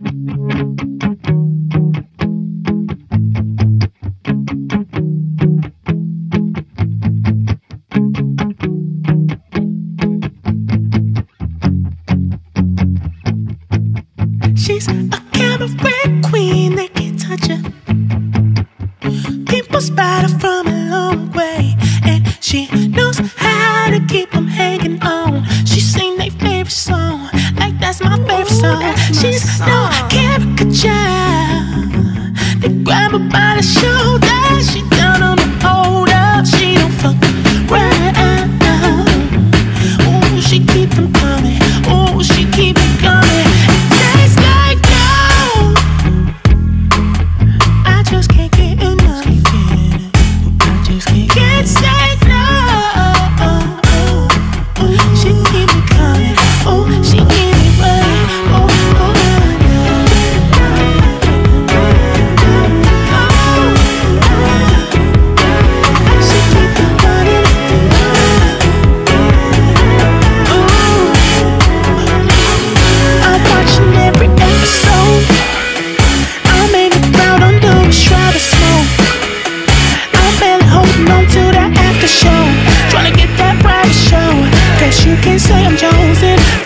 She's a camera queen, they can't touch her. People spot her from a long way, and she knows how to keep them hanging song. She's no caricature. They grab her by the shoulder,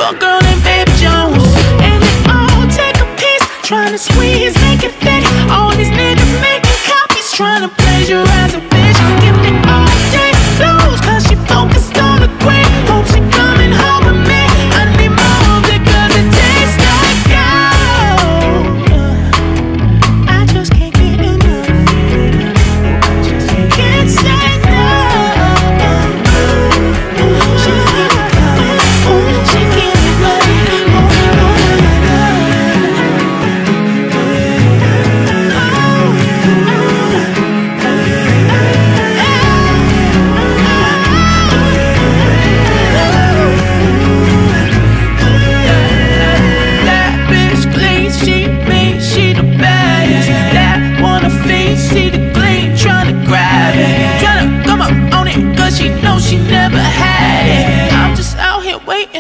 for girl named Baby Jones. And they all take a piece, trying to squeeze, make it fit. All these niggas making copies, trying to plagiarize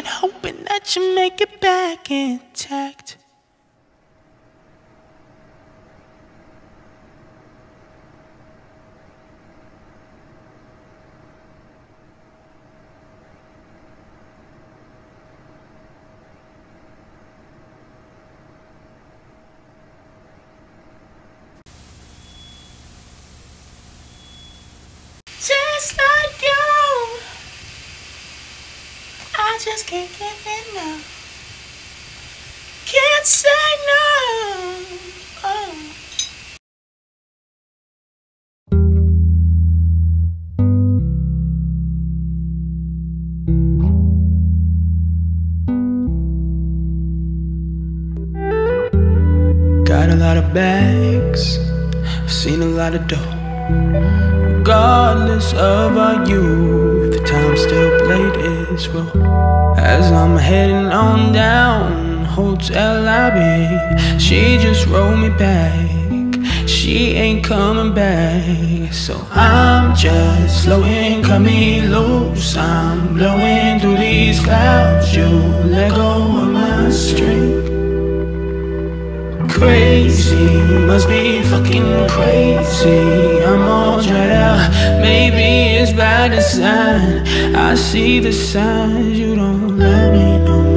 waiting, hoping that you make it back intact. Just like you, I just can't get enough. Can't say no. Oh. Got a lot of bags, seen a lot of dough. Regardless of our youth, the time still played its role. As I'm heading on down hotel lobby, she just rolled me back. She ain't coming back, so I'm just cut me loose. I'm blowing through these clouds. You let go of my string crazy, must be fucking crazy. I'm all dried out, maybe changed by design I see the signs you don't love me no more